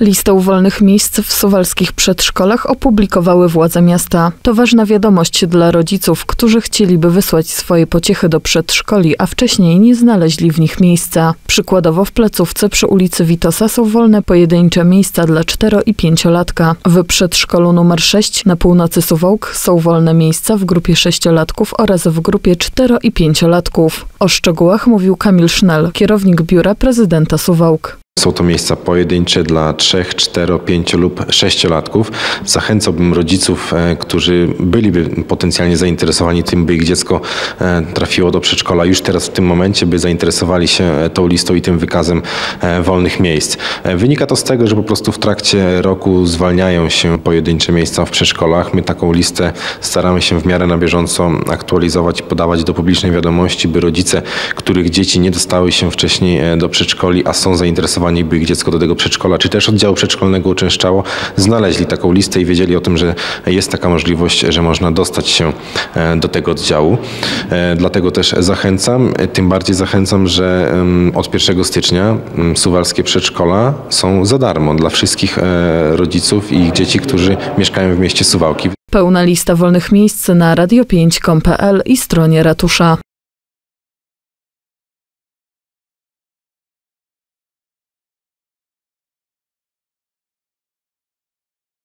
Listę wolnych miejsc w suwalskich przedszkolach opublikowały władze miasta. To ważna wiadomość dla rodziców, którzy chcieliby wysłać swoje pociechy do przedszkoli, a wcześniej nie znaleźli w nich miejsca. Przykładowo w placówce przy ulicy Witosa są wolne pojedyncze miejsca dla 4 i 5-latka. W przedszkolu numer 6 na północy Suwałk są wolne miejsca w grupie 6-latków oraz w grupie 4 i 5-latków. O szczegółach mówił Kamil Sznel, kierownik biura prezydenta Suwałk. Są to miejsca pojedyncze dla 3, 4, 5 lub 6-latków. Zachęcałbym rodziców, e, którzy byliby potencjalnie zainteresowani tym, by ich dziecko e, trafiło do przedszkola już teraz w tym momencie, by zainteresowali się e, tą listą i tym wykazem wolnych miejsc. Wynika to z tego, że po prostu w trakcie roku zwalniają się pojedyncze miejsca w przedszkolach. My taką listę staramy się w miarę na bieżąco aktualizować i podawać do publicznej wiadomości, by rodzice, których dzieci nie dostały się wcześniej do przedszkoli, a są zainteresowani by ich dziecko do tego przedszkola, czy też oddziału przedszkolnego uczęszczało, znaleźli taką listę i wiedzieli o tym, że jest taka możliwość, że można dostać się e, do tego oddziału. E, dlatego też zachęcam, tym bardziej zachęcam, że od 1 stycznia suwalskie przedszkola są za darmo dla wszystkich e, rodziców i dzieci, którzy mieszkają w mieście Suwałki. Pełna lista wolnych miejsc na radio5.pl i stronie ratusza.